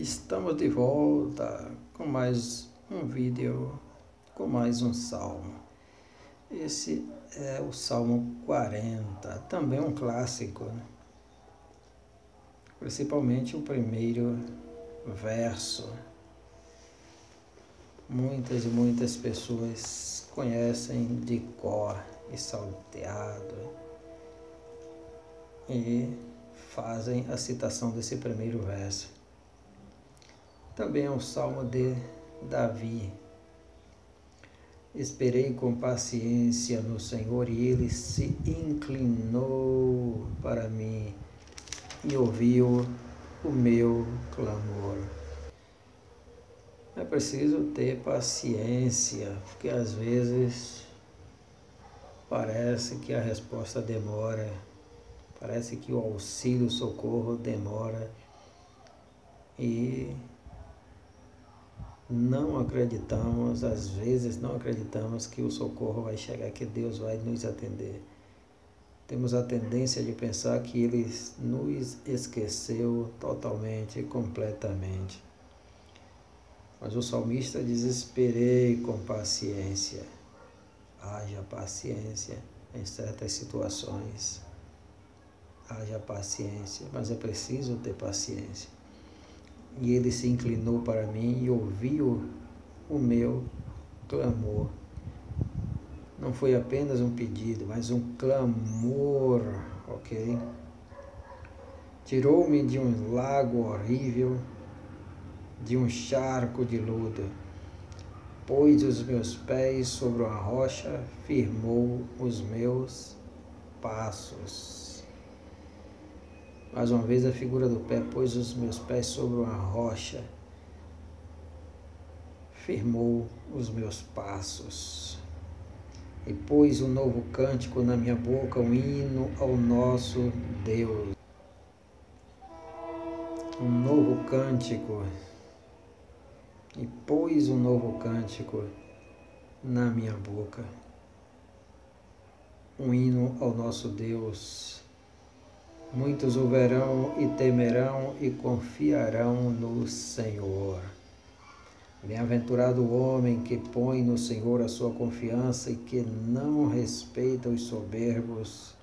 Estamos de volta com mais um vídeo, com mais um salmo. Esse é o Salmo 40, também um clássico, né? principalmente o primeiro verso. Muitas e muitas pessoas conhecem de cor e salteado e fazem a citação desse primeiro verso. Também é um salmo de Davi. Esperei com paciência no Senhor e ele se inclinou para mim e ouviu o meu clamor. É preciso ter paciência, porque às vezes parece que a resposta demora, parece que o auxílio, o socorro demora e não acreditamos, às vezes não acreditamos que o socorro vai chegar, que Deus vai nos atender. Temos a tendência de pensar que Ele nos esqueceu totalmente, completamente. Mas o salmista diz: Esperei com paciência. Haja paciência em certas situações. Haja paciência, mas é preciso ter paciência e ele se inclinou para mim e ouviu o meu clamor. Não foi apenas um pedido, mas um clamor, ok? Tirou-me de um lago horrível, de um charco de lodo. Pôs os meus pés sobre uma rocha, firmou os meus passos. Mais uma vez a figura do pé pôs os meus pés sobre uma rocha, firmou os meus passos e pôs um novo cântico na minha boca, um hino ao nosso Deus. Um novo cântico e pôs um novo cântico na minha boca. Um hino ao nosso Deus Muitos o verão e temerão e confiarão no Senhor. Bem-aventurado o homem que põe no Senhor a sua confiança e que não respeita os soberbos,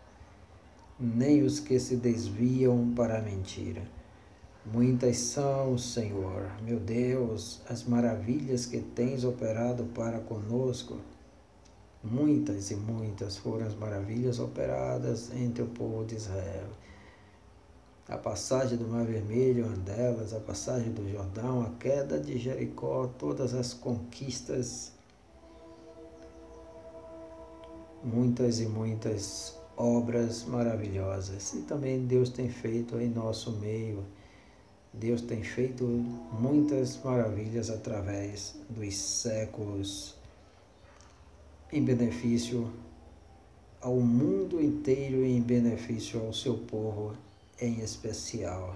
nem os que se desviam para a mentira. Muitas são, Senhor, meu Deus, as maravilhas que tens operado para conosco. Muitas e muitas foram as maravilhas operadas entre o povo de Israel a passagem do Mar Vermelho, uma delas, a passagem do Jordão, a queda de Jericó, todas as conquistas, muitas e muitas obras maravilhosas. E também Deus tem feito em nosso meio. Deus tem feito muitas maravilhas através dos séculos, em benefício ao mundo inteiro e em benefício ao seu povo em especial.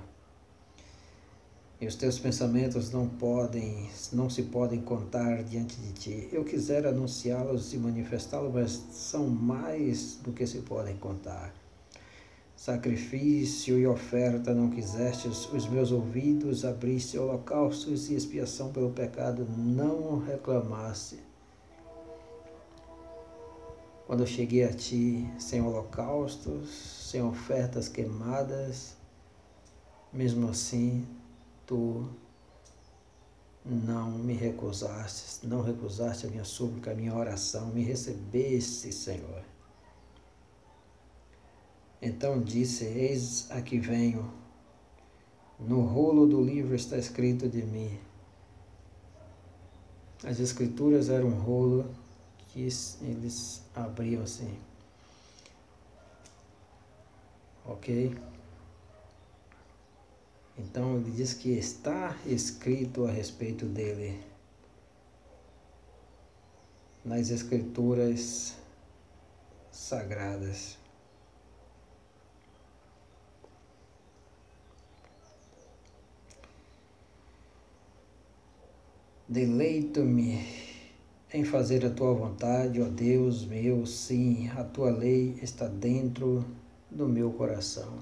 E os teus pensamentos não podem, não se podem contar diante de ti. Eu quisera anunciá-los e manifestá-los, mas são mais do que se podem contar. Sacrifício e oferta não quisestes, os meus ouvidos abriste holocaustos e expiação pelo pecado não reclamaste. Quando eu cheguei a ti sem holocaustos, sem ofertas queimadas, mesmo assim tu não me recusaste, não recusaste a minha súplica, a minha oração, me recebeste, Senhor. Então disse: Eis aqui venho. No rolo do livro está escrito de mim. As escrituras eram um rolo que eles abriam assim ok? Então ele diz que está escrito a respeito dele nas escrituras sagradas. Deleito-me em fazer a tua vontade, ó Deus meu, sim, a tua lei está dentro do meu coração.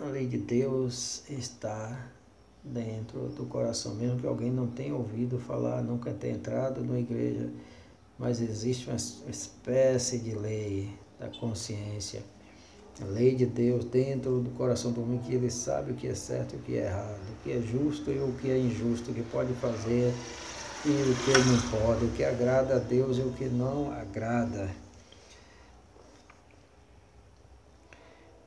A lei de Deus está dentro do coração, mesmo que alguém não tenha ouvido falar, nunca tenha entrado na igreja, mas existe uma espécie de lei da consciência, a lei de Deus dentro do coração do homem, que ele sabe o que é certo e o que é errado, o que é justo e o que é injusto, o que pode fazer e o que não pode, o que agrada a Deus e o que não agrada.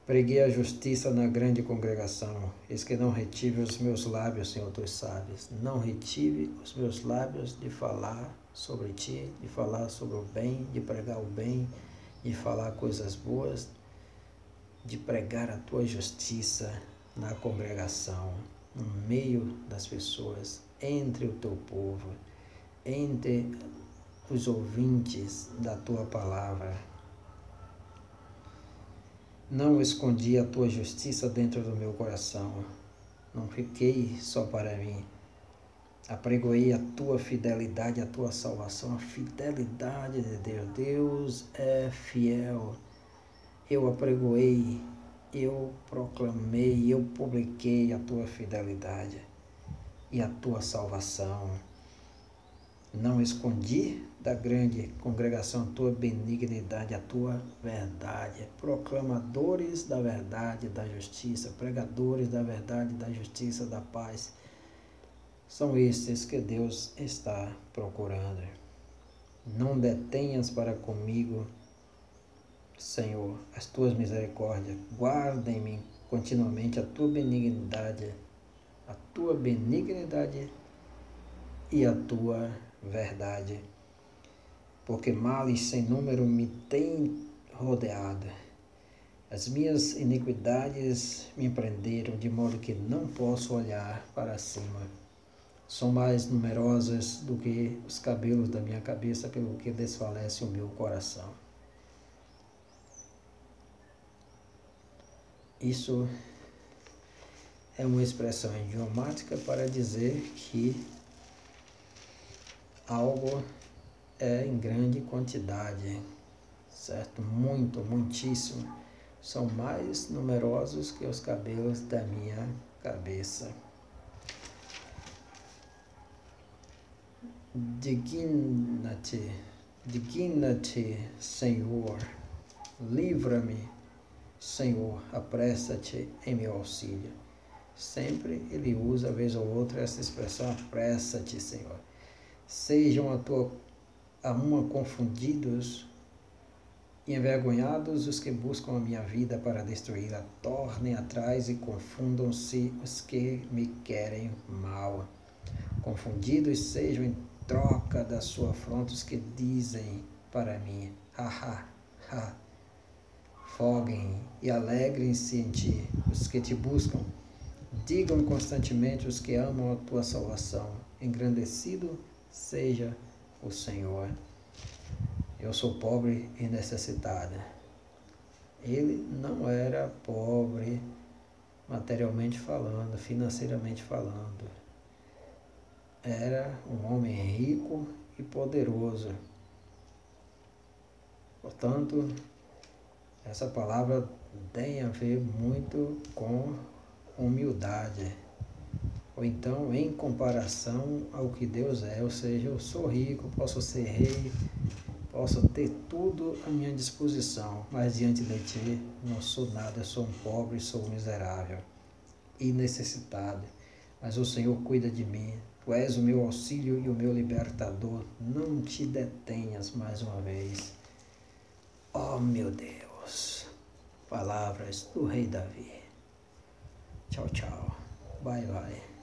Preguei a justiça na grande congregação, eis que não retive os meus lábios, Senhor, tu sabes. Não retive os meus lábios de falar sobre ti, de falar sobre o bem, de pregar o bem, de falar coisas boas, de pregar a tua justiça na congregação, no meio das pessoas, entre o teu povo, entre os ouvintes da tua palavra. Não escondi a tua justiça dentro do meu coração. Não fiquei só para mim. Apregoei a tua fidelidade, a tua salvação, a fidelidade de Deus. Deus é fiel. Eu apregoei, eu proclamei, eu publiquei a tua fidelidade e a tua salvação. Não escondi da grande congregação a tua benignidade, a tua verdade. Proclamadores da verdade, da justiça, pregadores da verdade, da justiça, da paz. São estes que Deus está procurando. Não detenhas para comigo, Senhor, as tuas misericórdias. Guarda em mim continuamente a tua benignidade, a tua benignidade e a tua verdade, porque males sem número me têm rodeado. As minhas iniquidades me prenderam, de modo que não posso olhar para cima. São mais numerosas do que os cabelos da minha cabeça, pelo que desfalece o meu coração. Isso é uma expressão idiomática para dizer que algo é em grande quantidade, certo? Muito, muitíssimo. São mais numerosos que os cabelos da minha cabeça. Digna-te, digna-te, Senhor, livra-me, Senhor, apressa-te em meu auxílio. Sempre ele usa, vez ou outra, essa expressão, apressa-te, Senhor sejam a tua a uma confundidos e envergonhados os que buscam a minha vida para destruí-la, tornem atrás e confundam-se os que me querem mal. Confundidos sejam em troca da sua afronta os que dizem para mim, ha, ha, ha. Foguem e alegrem-se em ti os que te buscam. Digam constantemente os que amam a tua salvação, engrandecido seja o Senhor. Eu sou pobre e necessitada. Ele não era pobre materialmente falando, financeiramente falando. Era um homem rico e poderoso. Portanto, essa palavra tem a ver muito com humildade ou então em comparação ao que Deus é, ou seja, eu sou rico, posso ser rei, posso ter tudo à minha disposição, mas diante de ti não sou nada, sou um pobre, sou um miserável e necessitado. Mas o Senhor cuida de mim, tu és o meu auxílio e o meu libertador, não te detenhas mais uma vez. Oh meu Deus, palavras do Rei Davi. chào chào Bye bye.